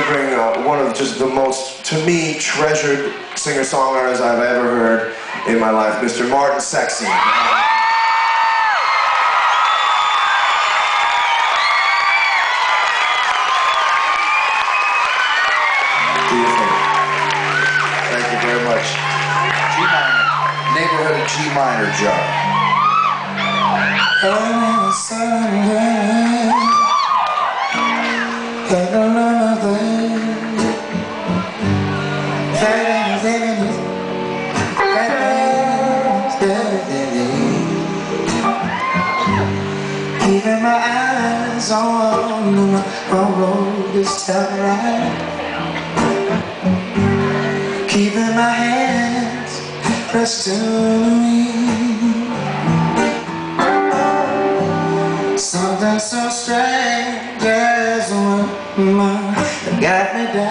to bring uh, one of just the most, to me, treasured singer-songwriters I've ever heard in my life, Mr. Martin Sexton. Thank you very much. G minor. Neighborhood G minor, Joe. Keeping my eyes on the road this time. Keeping my hands pressed to me. Something so strange as a woman got me down.